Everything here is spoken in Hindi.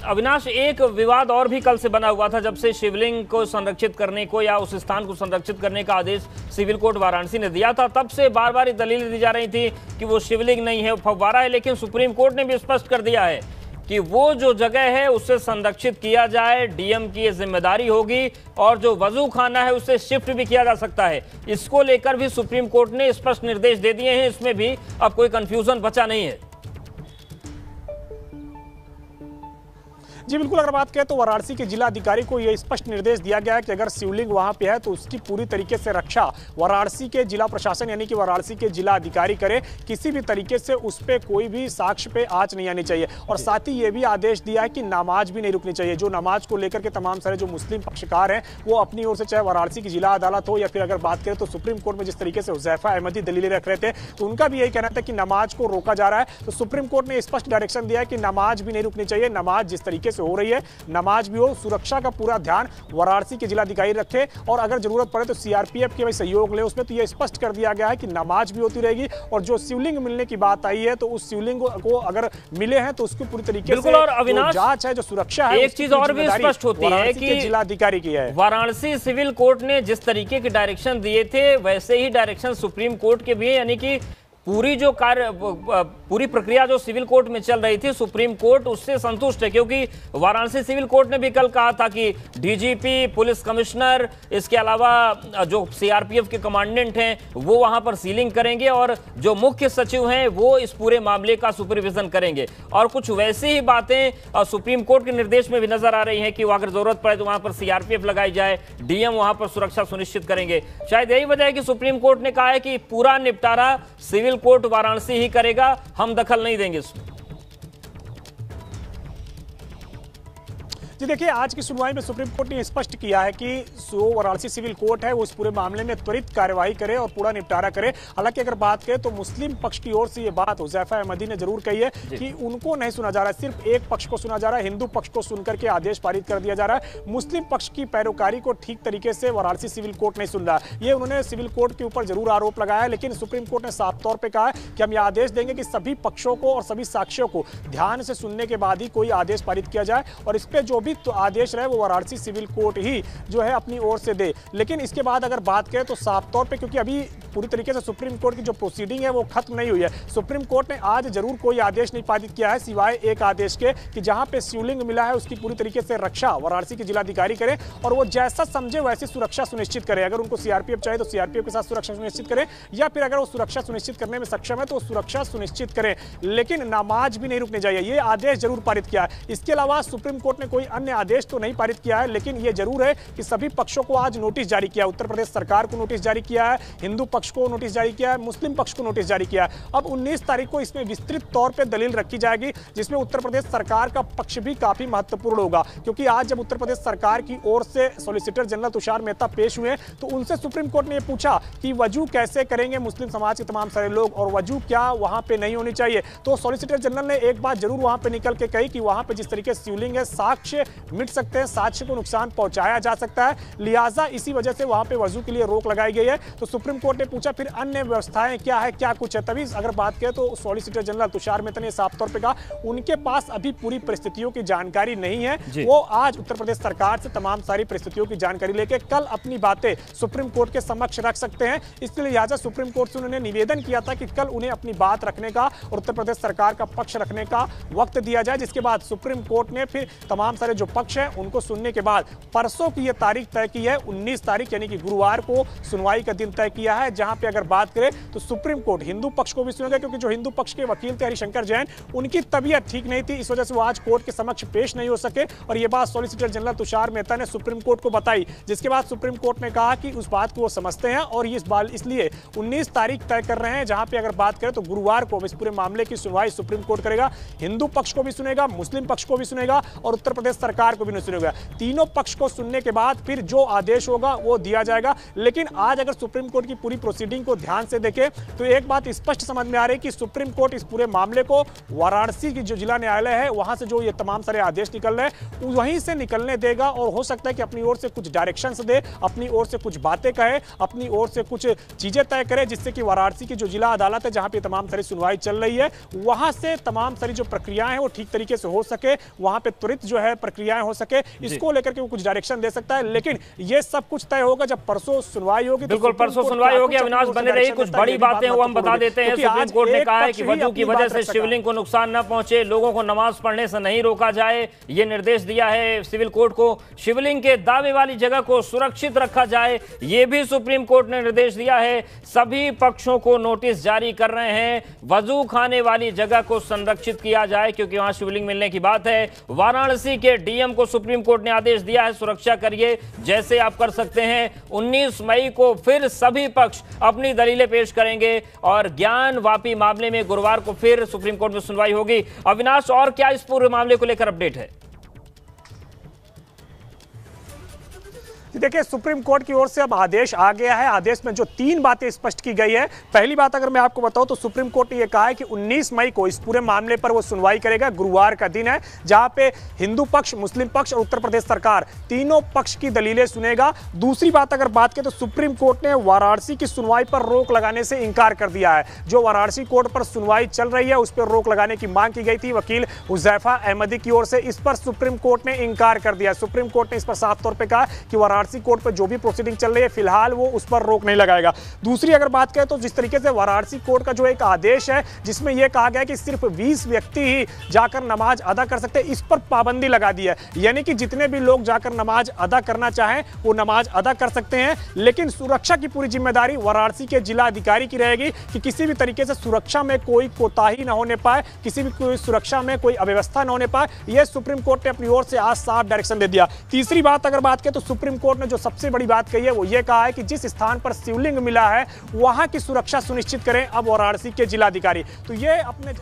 अविनाश, एक विवाद और भी कल से बना हुआ था जब से शिवलिंग को संरक्षित करने को या उस स्थान को संरक्षित करने का आदेश सिविल कोर्ट वाराणसी ने दिया था। तब से बार बार दलील दी जा रही थी कि वो शिवलिंग नहीं है फव्वारा है, लेकिन सुप्रीम कोर्ट ने भी स्पष्ट कर दिया है कि वो जो जगह है, उसे संरक्षित किया जाए, डीएम की ये ज़िम्मेदारी होगी और जो वज़ू खाना है, उसे शिफ्ट भी किया जा सकता है। इसको लेकर भी सुप्रीम कोर्ट ने स्पष्ट निर्देश दे दिए हैं, इसमें भी अब कोई कंफ्यूजन बचा नहीं है। जी, बिल्कुल, अगर बात करें तो वाराणसी के जिला अधिकारी को यह स्पष्ट निर्देश दिया गया है कि अगर शिवलिंग वहाँ पे है तो उसकी पूरी तरीके से रक्षा वाराणसी के जिला प्रशासन यानी कि वाराणसी के जिला अधिकारी करे। किसी भी तरीके से उस पर कोई भी साक्ष्य पे आँच नहीं आनी चाहिए। और साथ ही ये भी आदेश दिया है कि नमाज़ भी नहीं रुकनी चाहिए। जो नमाज़ को लेकर के तमाम सारे जो मुस्लिम पक्षकार हैं, वो अपनी ओर से चाहे वाराणसी की जिला अदालत हो या फिर अगर बात करें तो सुप्रीम कोर्ट में जिस तरीके से हुजैफा अहमदी दलीलें रख रहे थे तो उनका भी यही कहना था कि नमाज़ को रोका जा रहा है। तो सुप्रीम कोर्ट ने स्पष्ट डायरेक्शन दिया है कि नमाज़ भी नहीं रुकनी चाहिए। नमाज़ जिस तरीके से हो रही है। नमाज़ भी हो सुरक्षा का पूरा ध्यान वाराणसी के जिलाधिकारी रखे और अगर ज़रूरत पड़े तो सीआरपीएफ के भाई सहयोग ले। उसमें तो यह स्पष्ट कर दिया गया है कि नमाज़ भी होती रहेगी और जो शिवलिंग मिलने की बात आई है तो उस शिवलिंग को अगर मिले हैं तो उसको पूरी तरीके से और अविनाश जाँच है जो सुरक्षा है एक चीज़ और भी स्पष्ट होती है कि जिलाधिकारी की है। वाराणसी सिविल कोर्ट ने जिस तरीके के डायरेक्शन दिए थे वैसे ही डायरेक्शन सुप्रीम कोर्ट के भी है यानी कि पूरी जो कार्य पूरी प्रक्रिया जो सिविल कोर्ट में चल रही थी, सुप्रीम कोर्ट उससे संतुष्ट है, क्योंकि वाराणसी सिविल कोर्ट ने भी कल कहा था कि डीजीपी, पुलिस कमिश्नर, इसके अलावा जो सीआरपीएफ के कमांडेंट हैं, वो वहाँ पर सीलिंग करेंगे और जो मुख्य सचिव हैं, वो इस पूरे मामले का सुपरविजन करेंगे। और कुछ वैसी ही बातें सुप्रीम कोर्ट के निर्देश में भी नज़र आ रही हैं कि अगर ज़रूरत पड़े तो वहाँ पर सीआरपीएफ लगाई जाए, डीएम वहाँ पर सुरक्षा सुनिश्चित करेंगे। शायद यही वजह है कि सुप्रीम कोर्ट ने कहा है कि पूरा निपटारा सिविल कोर्ट वाराणसी ही करेगा हम दखल नहीं देंगे इसमें जी देखिए आज की सुनवाई में सुप्रीम कोर्ट ने स्पष्ट किया है कि जो वाराणसी सिविल कोर्ट है वो इस पूरे मामले में त्वरित कार्यवाही करे और पूरा निपटारा करे। हालाँकि अगर बात करें तो मुस्लिम पक्ष की ओर से ये बात हुजैफा अहमदी ने ज़रूर कही है कि उनको नहीं सुना जा रहा है सिर्फ़ एक पक्ष को सुना जा रहा है हिंदू पक्ष को सुनकर के आदेश पारित कर दिया जा रहा है। मुस्लिम पक्ष की पैरोकारी को ठीक तरीके से वाराणसी सिविल कोर्ट नहीं सुन रहा। ये उन्होंने सिविल कोर्ट के ऊपर ज़रूर आरोप लगाया है लेकिन सुप्रीम कोर्ट ने साफ़ तौर पर कहा कि हम यह आदेश देंगे कि सभी पक्षों को और सभी साक्ष्यों को ध्यान से सुनने के बाद ही कोई आदेश पारित किया जाए और इस पर जो भी तो आदेश रहे, वो वाराणसी सिविल कोर्ट ही जो है अपनी ओर से दे। लेकिन इसके बाद अगर बात करें तो साफ़ तौर पर क्योंकि अभी पूरी तरीके से सुप्रीम कोर्ट की जो प्रोसीडिंग है, वो खत्म नहीं हुई है। सुप्रीम कोर्ट ने आज ज़रूर कोई आदेश नहीं पारित किया है, सिवाय एक आदेश के, कि जहाँ पे शिवलिंग मिला है, उसकी पूरी तरीके से रक्षा वाराणसी के जिलाधिकारी करे और वो जैसा समझे वैसी सुरक्षा सुनिश्चित करे। अगर उनको सीआरपीएफ चाहिए तो सीआरपीएफ के साथ सुरक्षा सुनिश्चित करे, या फिर अगर वो सुरक्षा सुनिश्चित करने में सक्षम है तो सुरक्षा सुनिश्चित करें। लेकिन नमाज़ भी नहीं रुकने चाहिए, ये आदेश ज़रूर पारित किया है। इसके अलावा सुप्रीम कोर्ट ने कोई अन्य आदेश तो नहीं पारित किया है, लेकिन ये ज़रूर है कि सभी पक्षों को आज नोटिस जारी किया उत्तर प्रदेश सरकार को नोटिस जारी किया है, हिंदू पक्ष को नोटिस जारी किया है, मुस्लिम पक्ष को नोटिस जारी किया है। अब उन्नीस तारीख को इसमें विस्तृत तौर पर दलील रखी जाएगी, जिसमें उत्तर प्रदेश सरकार का पक्ष भी काफ़ी महत्वपूर्ण होगा। क्योंकि आज जब उत्तर प्रदेश सरकार की ओर से सोलिसिटर जनरल तुषार मेहता पेश हुए तो उनसे सुप्रीम कोर्ट ने यह पूछा कि वज़ू कैसे करेंगे मुस्लिम समाज के तमाम सारे लोग और वज़ू क्या वहाँ पे नहीं होनी चाहिए। तो सोलिसिटर जनरल ने एक बात ज़रूर वहाँ पे निकल के कही कि वहाँ पे जिस तरीके से शिवलिंग है, साक्ष्य मिट सकते हैं, साक्ष्य को नुकसान पहुँचाया जा सकता है। लिहाजा इसी वजह से वहाँ पे वज़ू के लिए रोक लगाई गई है। तो सुप्रीम कोर्ट ने पूछा फिर अन्य व्यवस्थाएँ क्या है क्या कुछ है? तभी अगर बात करें तो सॉलिसिटर जनरल तुषार मेहता ने साफ़ तौर पर कहा उनके पास अभी पूरी परिस्थितियों की जानकारी नहीं है। वो आज उत्तर प्रदेश सरकार से तमाम सारी परिस्थितियों की जानकारी लेके कल अपनी बातें सुप्रीम कोर्ट के समक्ष रख सकते हैं। इसलिए लिहाजा सुप्रीम कोर्ट से उन्होंने निवेदन किया था कि कल उन्हें अपनी बात रखने का और उत्तर प्रदेश सरकार का पक्ष रखने का वक्त दिया जाए। जिसके बाद सुप्रीम कोर्ट ने फिर तमाम सारे जो पक्ष हैं उनको सुनने के बाद परसों की यह तारीख तय की है 19 तारीख यानी कि गुरुवार को सुनवाई का दिन तय किया है। जहाँ पे अगर बात करें तो सुप्रीम कोर्ट, हिंदू पक्ष को भी सुनेगा क्योंकि जो हिंदू पक्ष के वकील थे हरिशंकर जैन, उनकी तबीयत ठीक नहीं थी, इस वजह से वो आज कोर्ट के समक्ष पेश नहीं हो सके। और ये बात सोलिसिटर जनरल तुषार मेहता ने सुप्रीम कोर्ट को बताई, जिसके बाद सुप्रीम कोर्ट ने कहा कि उस बात को वो समझते हैं और इस बार इसलिए उन्नीस तारीख तय कर रहे हैं। जहाँ पे अगर बात करें तो गुरुवार को इस पूरे मामले की सुनवाई सुप्रीम कोर्ट करेगा, हिंदू पक्ष को भी सुनेगा, मुस्लिम पक्ष को भी सुनेगा और उत्तर प्रदेश सरकार को भी नहीं सुनेगा। तीनों पक्ष को सुनने के बाद फिर जो आदेश होगा वो दिया जाएगा। लेकिन आज अगर सुप्रीम कोर्ट की पूरी प्रोसीडिंग को ध्यान से देखें तो एक बात स्पष्ट समझ में आ रही है कि सुप्रीम कोर्ट इस पूरे मामले को वाराणसी की जो जिला न्यायालय है वहाँ से जो ये तमाम सारे आदेश निकल रहे हैं वहीं से निकलने देगा और हो सकता है कि अपनी ओर से कुछ डायरेक्शन दे अपनी ओर से कुछ बातें कहे अपनी ओर से कुछ चीज़ें तय करे जिससे कि वाराणसी की जो जिला अदालत है जहाँ पे तमाम सारी सुनवाई चल रही है वहाँ से तमाम सारी जो प्रक्रियाएँ हैं वो ठीक तरीके से हो सके वहाँ पर त्वरित जो है प्रक्रियाएँ हो सके इसको लेकर के वो कुछ डायरेक्शन दे सकता है लेकिन ये सब कुछ तय होगा जब परसों सुनवाई होगी तो बिल्कुल परसों सुनवाई होगी अविनाश बने रही कुछ बड़ी बात बातें वो हम बता देते हैं। सुप्रीम कोर्ट ने कहा है कि वज़ू की वजह से शिवलिंग को नुकसान न पहुँचे लोगों को नमाज़ पढ़ने से नहीं रोका जाए ये निर्देश दिया है सिविल कोर्ट को। शिवलिंग के दावे वाली जगह को सुरक्षित रखा जाए ये भी सुप्रीम कोर्ट ने निर्देश दिया है। सभी पक्षों को नोटिस जारी कर रहे हैं वज़ू खाने वाली जगह को संरक्षित किया जाए क्योंकि वहाँ शिवलिंग मिलने की बात है। वाराणसी के डीएम को सुप्रीम कोर्ट ने आदेश दिया है सुरक्षा करिए जैसे आप कर सकते हैं। 19 मई को फिर सभी पक्ष अपनी दलीलें पेश करेंगे और ज्ञान वापी मामले में गुरुवार को फिर सुप्रीम कोर्ट में सुनवाई होगी। अविनाश, और क्या इस पूरे मामले को लेकर अपडेट है? देखिए, सुप्रीम कोर्ट की ओर से अब आदेश आ गया है। आदेश में जो तीन बातें स्पष्ट की गई है। पहली बात अगर मैं आपको बताऊँ तो सुप्रीम कोर्ट ने यह कहा है कि 19 मई को इस पूरे मामले पर वो सुनवाई करेगा। गुरुवार का दिन है, जहाँ पे हिंदू पक्ष, मुस्लिम पक्ष और उत्तर प्रदेश सरकार तीनों पक्ष की दलीलें सुनेगा। दूसरी बात अगर बात करें तो सुप्रीम कोर्ट ने वाराणसी की सुनवाई पर रोक लगाने से इंकार कर दिया है। जो वाराणसी कोर्ट पर सुनवाई चल रही है, उस पर रोक लगाने की मांग की गई थी। वकील हुजैफा अहमदी की ओर से इस पर सुप्रीम कोर्ट ने इंकार कर दिया सुप्रीम कोर्ट ने इस पर साफ़ तौर पर कहा कि वाराणसी कोर्ट पर जो भी प्रोसीडिंग चल रही है, फ़िलहाल वो उस पर रोक नहीं लगाएगा। दूसरी अगर बात करें तो जिस तरीके से वाराणसी कोर्ट का जो एक आदेश है, जिसमें यह कहा गया कि सिर्फ़ 20 व्यक्ति ही जाकर नमाज़ अदा कर सकते, इस पर पाबंदी लगा दी है। यानी कि जितने भी लोग जाकर नमाज़ अदा करना चाहें, वो नमाज़ अदा कर सकते हैं। लेकिन सुरक्षा की पूरी ज़िम्मेदारी वाराणसी के जिला अधिकारी की रहेगी कि किसी भी तरीके से सुरक्षा में कोई कोताही ना होने पाए, किसी भी कोई सुरक्षा में कोई अव्यवस्था न होने पाए। यह सुप्रीम कोर्ट ने अपनी ओर से आज साफ़ डायरेक्शन दे दिया। तीसरी बात अगर बात करें तो सुप्रीम कोर्ट ने जो सबसे बड़ी बात कही है, वो ये कहा है कि जिस स्थान पर शिवलिंग मिला है, वहाँ की सुरक्षा सुनिश्चित करें। अब वाराणसी के जिलाधिकारी। तो ये अपने